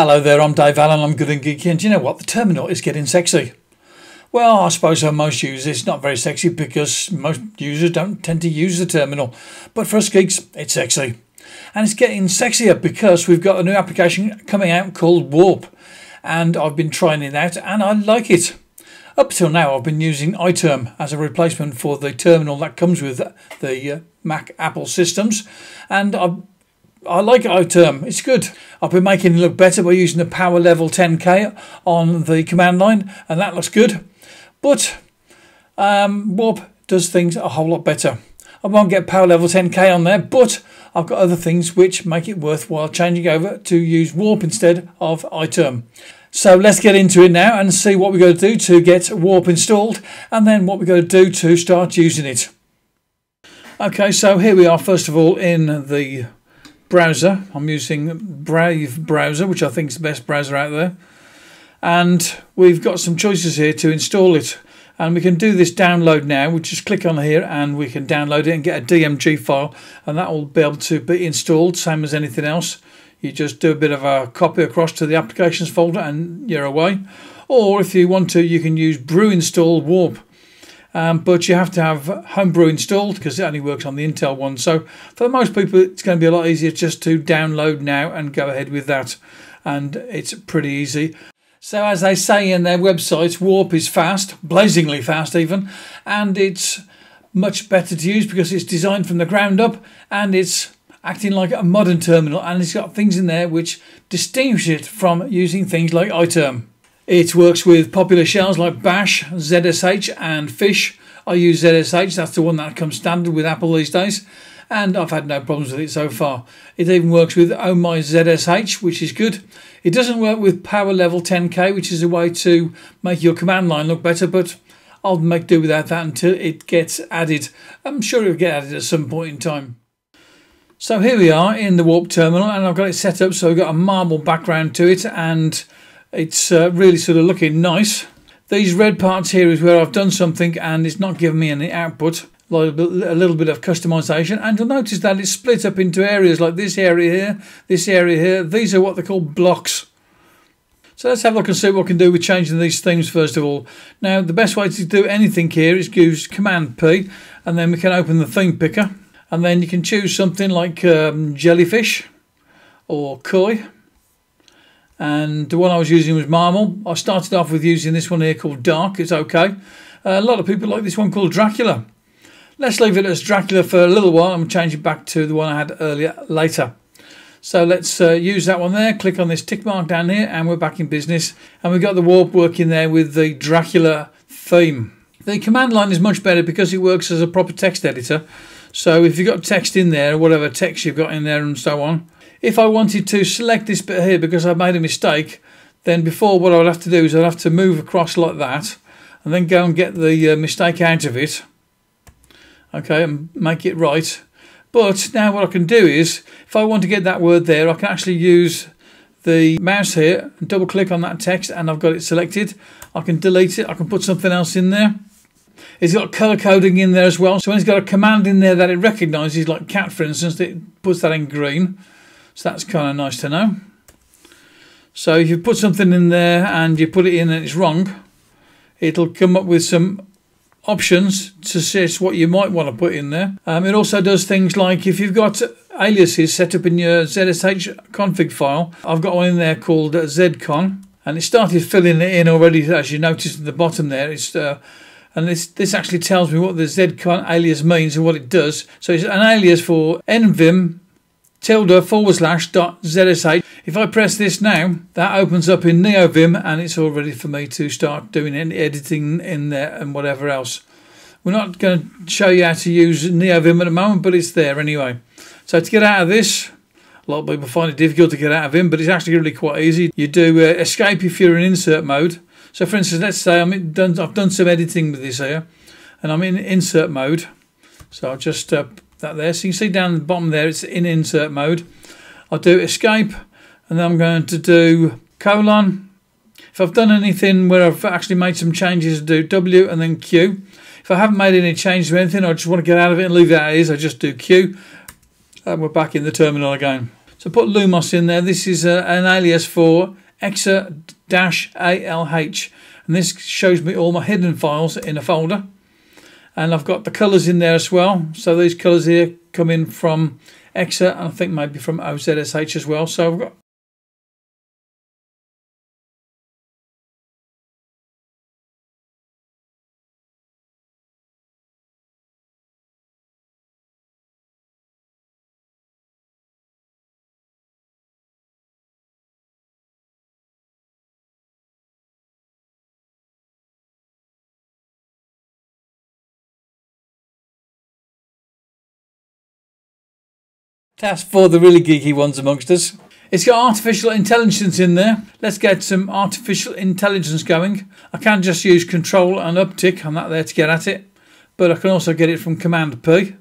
Hello there, I'm Dave Allen, I'm good and geeky, and you know what? The terminal is getting sexy. Well, I suppose for most users it's not very sexy because most users don't tend to use the terminal. But for us geeks, it's sexy. And it's getting sexier because we've got a new application coming out called Warp. And I've been trying it out and I like it. Up till now, I've been using iTerm as a replacement for the terminal that comes with the uh, Mac Apple systems. And I've I like iTerm, it's good. I've been making it look better by using the power level 10k on the command line, and that looks good. But um, Warp does things a whole lot better. I won't get power level 10k on there, but I've got other things which make it worthwhile changing over to use Warp instead of iTerm. So let's get into it now and see what we're going to do to get Warp installed and then what we're going to do to start using it. Okay, so here we are first of all in the browser. I'm using Brave browser, which I think is the best browser out there. And we've got some choices here to install it. And we can do this download now. We just click on here and we can download it and get a DMG file. And that will be able to be installed, same as anything else. You just do a bit of a copy across to the applications folder and you're away. Or if you want to, you can use brew install warp um, but you have to have Homebrew installed because it only works on the Intel one. So for most people, it's going to be a lot easier just to download now and go ahead with that. And it's pretty easy. So as they say in their websites, Warp is fast, blazingly fast even, and it's much better to use because it's designed from the ground up and it's acting like a modern terminal and it's got things in there which distinguish it from using things like iTerm. It works with popular shells like Bash, ZSH, and Fish. I use ZSH, that's the one that comes standard with Apple these days, and I've had no problems with it so far. It even works with Oh My ZSH, which is good. It doesn't work with Power Level 10K, which is a way to make your command line look better, but I'll make do without that until it gets added. I'm sure it'll get added at some point in time. So here we are in the Warp terminal, and I've got it set up so I've got a marble background to it, and it's uh, really sort of looking nice. These red parts here is where I've done something and it's not giving me any output. A little bit of customization and you'll notice that it's split up into areas like this area here, this area here. These are what they call blocks. So let's have a look and see what we can do with changing these themes first of all. Now the best way to do anything here is use Command P and then we can open the theme picker and then you can choose something like um, jellyfish or koi and the one I was using was Marble. I started off with using this one here called Dark. It's okay. Uh, a lot of people like this one called Dracula. Let's leave it as Dracula for a little while and change it back to the one I had earlier later. So let's uh, use that one there. Click on this tick mark down here and we're back in business. And we've got the warp working there with the Dracula theme. The command line is much better because it works as a proper text editor. So if you've got text in there, whatever text you've got in there and so on, if I wanted to select this bit here because I've made a mistake, then before what I would have to do is I'd have to move across like that and then go and get the uh, mistake out of it. Okay, and make it right. But now what I can do is, if I want to get that word there, I can actually use the mouse here and double click on that text and I've got it selected. I can delete it, I can put something else in there. It's got colour coding in there as well. So when it's got a command in there that it recognises, like cat for instance, it puts that in green. So that's kind of nice to know. So if you put something in there and you put it in and it's wrong, it'll come up with some options to suggest what you might want to put in there. Um, it also does things like if you've got aliases set up in your ZSH config file, I've got one in there called ZCon and it started filling it in already as you noticed at the bottom there. It's uh, and this this actually tells me what the ZCon alias means and what it does. So it's an alias for nvim tilde forward slash dot zsh. If I press this now, that opens up in NeoVim and it's all ready for me to start doing any editing in there and whatever else. We're not going to show you how to use NeoVim at the moment, but it's there anyway. So to get out of this, a lot of people find it difficult to get out of Vim, but it's actually really quite easy. You do uh, escape if you're in insert mode. So for instance, let's say I'm done, I've done some editing with this here, and I'm in insert mode. So I'll just uh, that there. So you see down the bottom there, it's in insert mode. I'll do escape, and then I'm going to do colon. If I've done anything where I've actually made some changes, do W and then Q. If I haven't made any changes or anything, I just want to get out of it and leave that as, I just do Q, and we're back in the terminal again. So put Lumos in there. This is a, uh, an alias for exa-alh and this shows me all my hidden files in a folder and I've got the colours in there as well. So these colours here come in from exa and I think maybe from OZSH as well. So I've got That's for the really geeky ones amongst us. It's got artificial intelligence in there. Let's get some artificial intelligence going. I can just use control and uptick. I'm not there to get at it. But I can also get it from command P.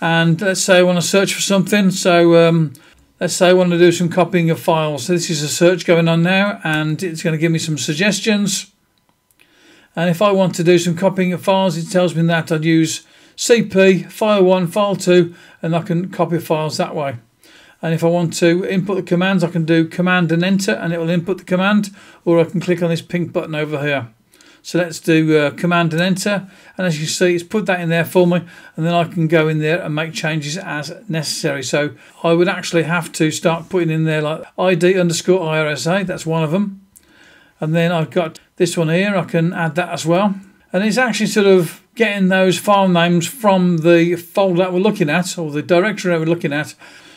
And let's say I want to search for something. So um, let's say I want to do some copying of files. So this is a search going on now and it's going to give me some suggestions. And if I want to do some copying of files, it tells me that I'd use CP, file 1, file 2, and I can copy files that way. And if I want to input the commands, I can do command and enter, and it will input the command, or I can click on this pink button over here. So let's do uh, command and enter, and as you see, it's put that in there for me, and then I can go in there and make changes as necessary. So I would actually have to start putting in there like ID underscore IRSA, that's one of them. And then I've got this one here, I can add that as well. And it's actually sort of getting those file names from the folder that we're looking at or the directory that we're looking at.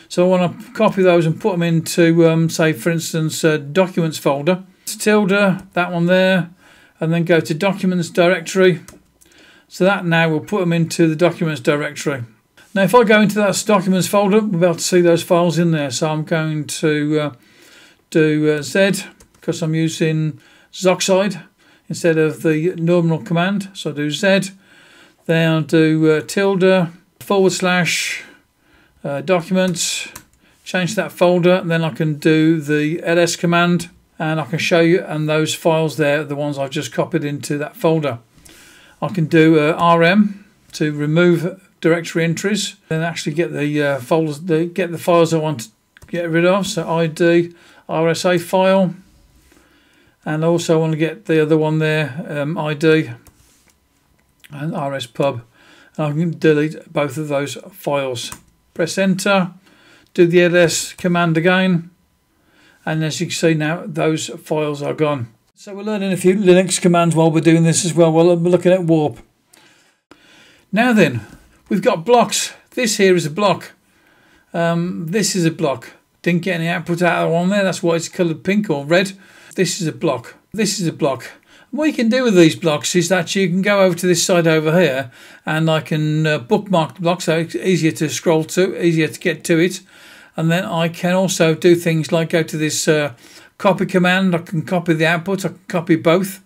So I want to copy those and put them into, um, say, for instance, documents folder. It's Tilde, that one there, and then go to documents directory. So that now will put them into the documents directory. Now, if I go into that documents folder, we'll be able to see those files in there. So I'm going to uh, do uh, Z because I'm using Zoxide instead of the normal command. So I do Z then I'll do uh, tilde forward slash uh, documents, change that folder, and then I can do the ls command and I can show you and those files there, the ones I've just copied into that folder. I can do uh, rm to remove directory entries and actually get the uh, folders, the, get the files I want to get rid of. So id rsa file, and also I want to get the other one there, um, id and rspub. And I can delete both of those files. Press enter, do the ls command again, and as you can see now, those files are gone. So we're learning a few Linux commands while we're doing this as well, while we're looking at warp. Now then, we've got blocks. This here is a block. Um, this is a block. Didn't get any output out of one there, that's why it's coloured pink or red. This is a block. This is a block. What you can do with these blocks is that you can go over to this side over here and I can uh, bookmark the block so it's easier to scroll to, easier to get to it. And then I can also do things like go to this uh, copy command, I can copy the output, I can copy both.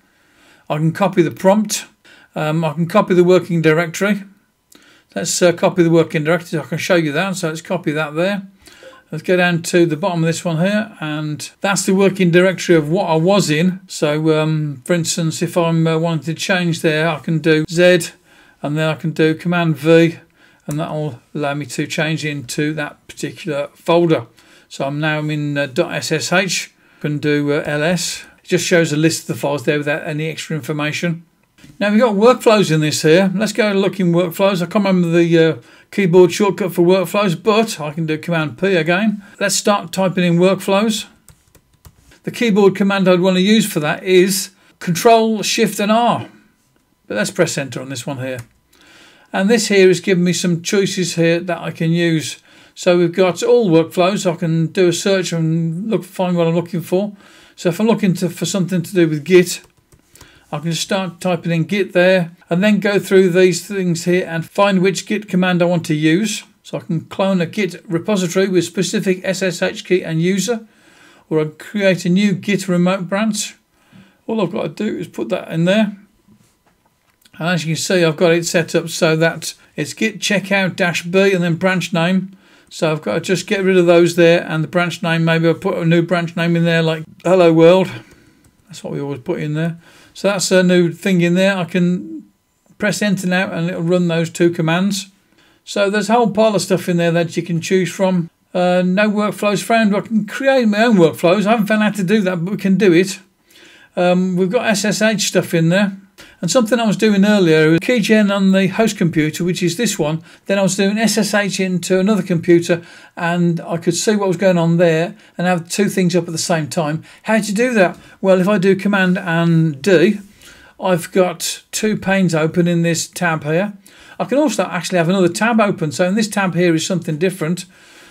I can copy the prompt, um, I can copy the working directory. Let's uh, copy the working directory, I can show you that, so let's copy that there. Let's go down to the bottom of this one here, and that's the working directory of what I was in. So, um, for instance, if I'm uh, wanting to change there, I can do Z, and then I can do Command V, and that will allow me to change into that particular folder. So I'm now in uh, .ssh, can do uh, ls. It just shows a list of the files there without any extra information. Now we've got workflows in this here. Let's go look in workflows. I can't remember the uh, keyboard shortcut for workflows, but I can do Command P again. Let's start typing in workflows. The keyboard command I'd want to use for that is Control Shift and R. But let's press enter on this one here. And this here is giving me some choices here that I can use. So we've got all workflows. I can do a search and look find what I'm looking for. So if I'm looking to, for something to do with Git, I can start typing in git there and then go through these things here and find which git command I want to use. So I can clone a git repository with specific SSH key and user or I create a new git remote branch. All I've got to do is put that in there. And as you can see, I've got it set up so that it's git checkout dash B and then branch name. So I've got to just get rid of those there and the branch name, maybe I'll put a new branch name in there like hello world. That's what we always put in there. So that's a new thing in there. I can press enter now and it'll run those two commands. So there's a whole pile of stuff in there that you can choose from. Uh, no workflows found. I can create my own workflows. I haven't found how to do that, but we can do it. Um, we've got SSH stuff in there. And something I was doing earlier, keygen on the host computer, which is this one, then I was doing SSH into another computer and I could see what was going on there and have two things up at the same time. How do you do that? Well, if I do Command and D, I've got two panes open in this tab here. I can also actually have another tab open. So in this tab here is something different.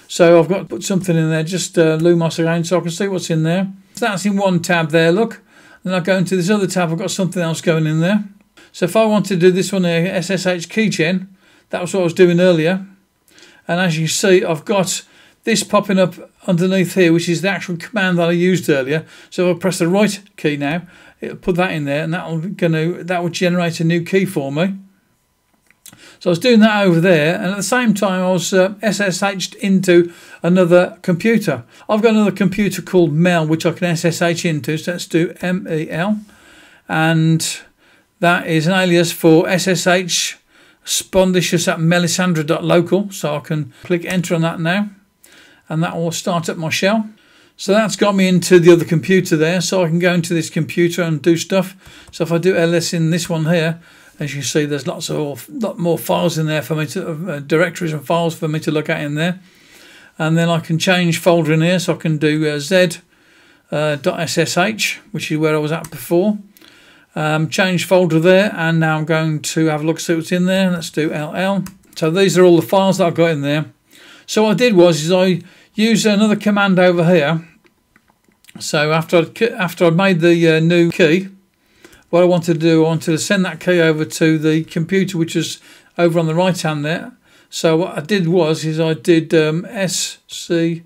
So I've got to put something in there, just uh, Lumos again, so I can see what's in there. So that's in one tab there, look. Then I go into this other tab, I've got something else going in there. So if I want to do this one here, SSH keygen, that was what I was doing earlier. And as you see, I've got this popping up underneath here, which is the actual command that I used earlier. So if I press the right key now, it'll put that in there and that'll gonna that will generate a new key for me. So I was doing that over there, and at the same time, I was uh, SSH'd into another computer. I've got another computer called Mel, which I can SSH into. So let's do M E L, and that is an alias for SSH spondicious at melisandre.local. So I can click enter on that now, and that will start up my shell. So that's got me into the other computer there, so I can go into this computer and do stuff. So if I do ls in this one here, as you see, there's lots of lot more files in there for me to uh, directories and files for me to look at in there. And then I can change folder in here, so I can do uh, z uh, .ssh, which is where I was at before. Um, change folder there, and now I'm going to have a look see what's in there. Let's do ll. So these are all the files that I've got in there. So what I did was is I used another command over here. So after I'd, after I made the uh, new key, what I wanted to do, I wanted to send that key over to the computer, which is over on the right hand there. So what I did was, is I did um, SC,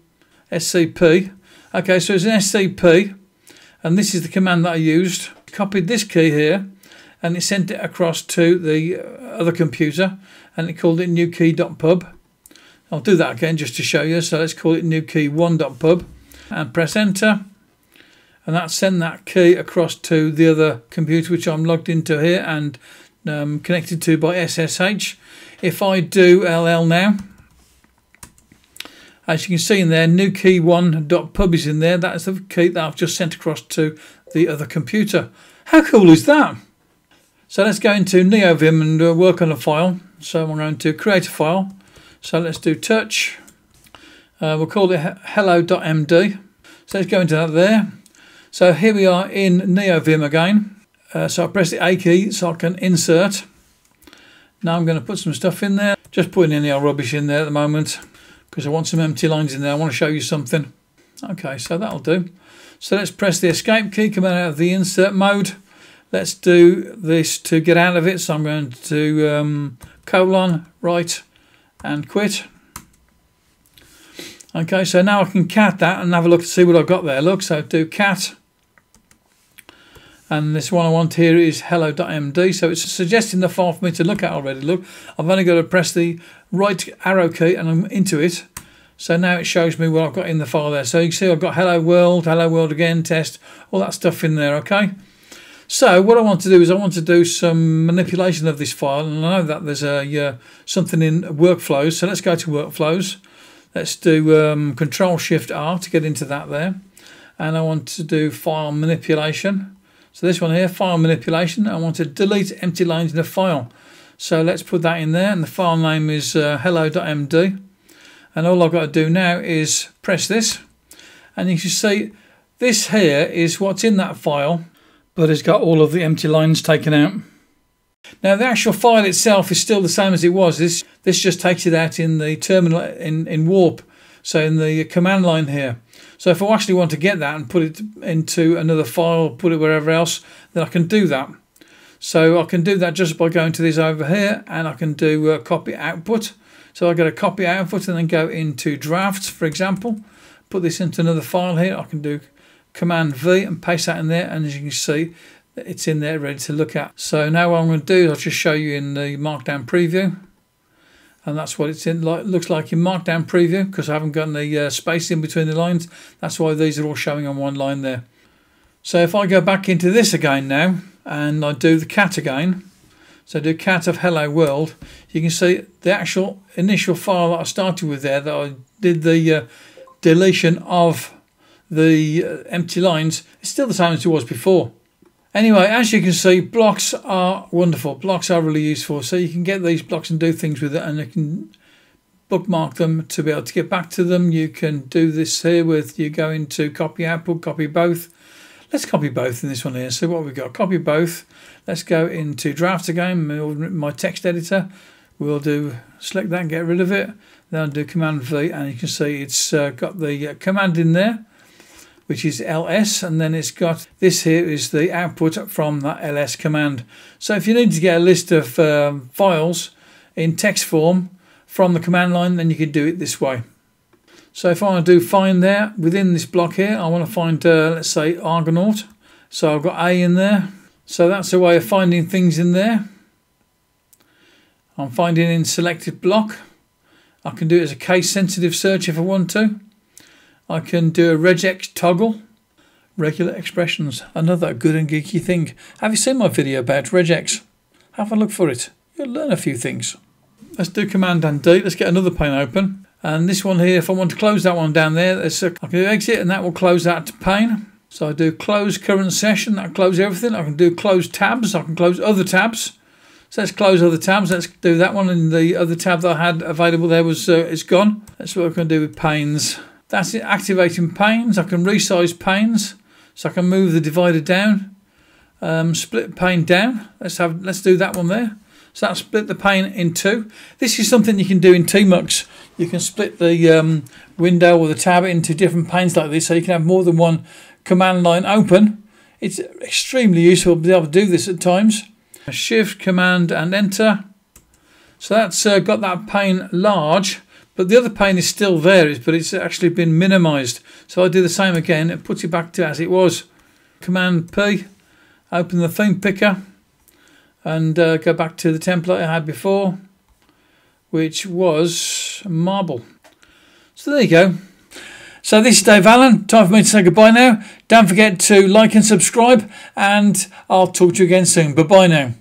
SCP. Okay, so it's an SCP, and this is the command that I used. Copied this key here, and it sent it across to the other computer, and it called it newkey.pub. I'll do that again just to show you. So let's call it newkey1.pub, and press enter and that send that key across to the other computer which I'm logged into here and um, connected to by SSH. If I do LL now, as you can see in there, new key one.pub is in there. That's the key that I've just sent across to the other computer. How cool is that? So let's go into NeoVim and uh, work on a file. So I'm going to create a file. So let's do touch. Uh, we'll call it hello.md. So let's go into that there. So here we are in NeoVim again. Uh, so I press the A key so I can insert. Now I'm going to put some stuff in there. Just putting any old rubbish in there at the moment because I want some empty lines in there. I want to show you something. Okay, so that'll do. So let's press the escape key, come out of the insert mode. Let's do this to get out of it. So I'm going to um, colon, right, and quit. Okay, so now I can cat that and have a look to see what I've got there. Look, so do cat and this one I want here is hello.md so it's suggesting the file for me to look at already. Look I've only got to press the right arrow key and I'm into it. So now it shows me what I've got in the file there. So you can see I've got hello world hello world again test all that stuff in there okay? So what I want to do is I want to do some manipulation of this file. And I know that there's a uh, something in workflows. So let's go to workflows. Let's do um, control shift R to get into that there. And I want to do file manipulation so this one here, file manipulation, I want to delete empty lines in a file. So let's put that in there and the file name is uh, hello.md and all I've got to do now is press this and you can see this here is what's in that file but it's got all of the empty lines taken out. Now the actual file itself is still the same as it was. This this just takes it out in the terminal in, in warp. So in the command line here. So if I actually want to get that and put it into another file, put it wherever else, then I can do that. So I can do that just by going to this over here and I can do a copy output. So I get a copy output and then go into drafts, for example. Put this into another file here. I can do Command V and paste that in there. And as you can see, it's in there ready to look at. So now what I'm going to do is I'll just show you in the Markdown preview and that's what it's in like looks like in markdown preview because I haven't got any uh, space in between the lines that's why these are all showing on one line there so if I go back into this again now and I do the cat again So do cat of hello world. You can see the actual initial file that I started with there that I did the uh, deletion of the uh, empty lines. It's still the same as it was before. Anyway, as you can see, blocks are wonderful. Blocks are really useful. So you can get these blocks and do things with it and you can bookmark them to be able to get back to them. You can do this here with you go into copy output, copy both. Let's copy both in this one here. So what we've got, copy both. Let's go into draft again, my text editor. We'll do select that and get rid of it. Then I'll do Command V and you can see it's uh, got the uh, command in there which is ls and then it's got this here is the output from that ls command. So if you need to get a list of um, files in text form from the command line then you can do it this way. So if I want to do find there within this block here I want to find uh, let's say Argonaut. So I've got A in there. So that's a way of finding things in there. I'm finding in selected block. I can do it as a case sensitive search if I want to I can do a regex toggle. Regular expressions another good and geeky thing. Have you seen my video about regex have a look for it. You'll learn a few things. Let's do command and D let's get another pane open. And this one here if I want to close that one down there I can do exit and that will close that pane. So I do close current session. That close everything. I can do close tabs. I can close other tabs. So let's close other tabs. Let's do that one. And the other tab that I had available there was uh, is gone. That's what we're going to do with panes. That's it. Activating panes. I can resize panes. So I can move the divider down. Um, split pane down. Let's have. Let's do that one there. So that split the pane in two. This is something you can do in Tmux. You can split the um, window or the tab into different panes like this, so you can have more than one command line open. It's extremely useful to be able to do this at times. Shift, Command and Enter. So that's uh, got that pane large, but the other pane is still there, but it's actually been minimized. So I do the same again, and put it back to as it was. Command P, open the theme picker and uh, go back to the template I had before, which was marble. So there you go. So this is Dave Allen. Time for me to say goodbye now. Don't forget to like and subscribe, and I'll talk to you again soon. Bye bye now.